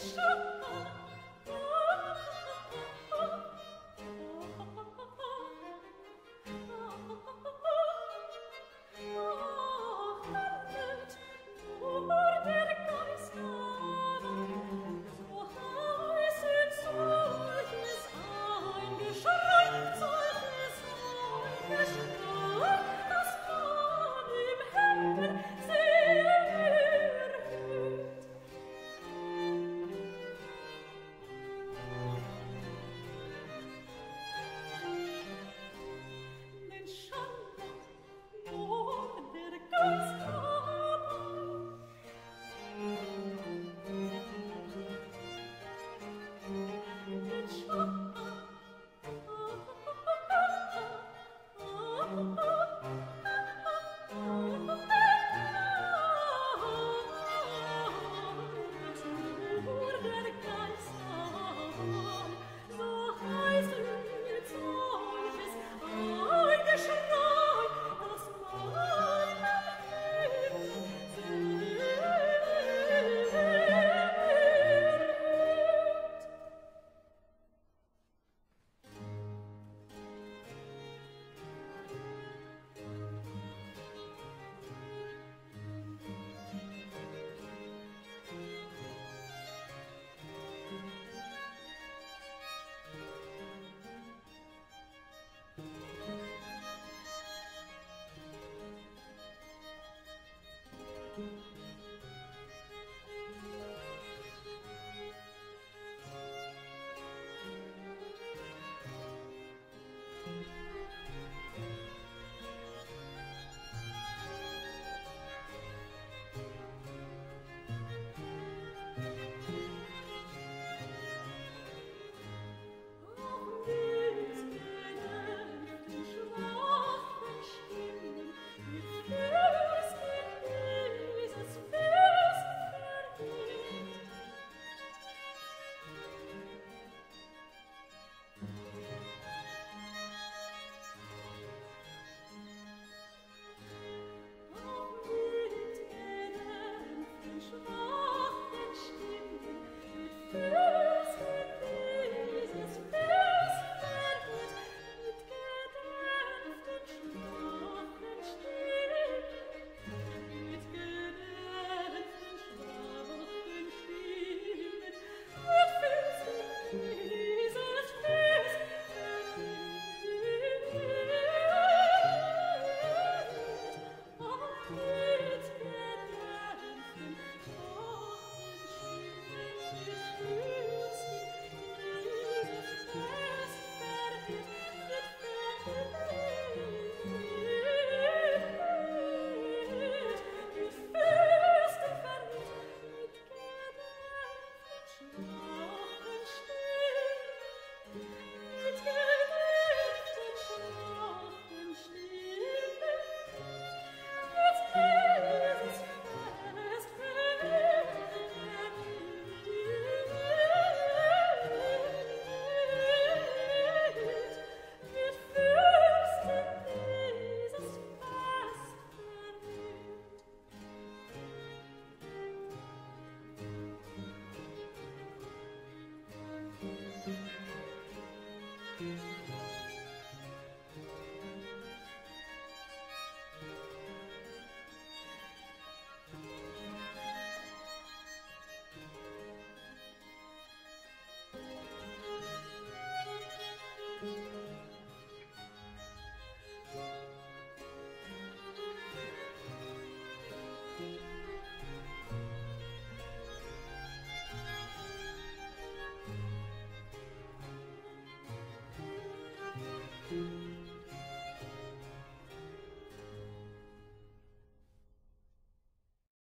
Fletcher.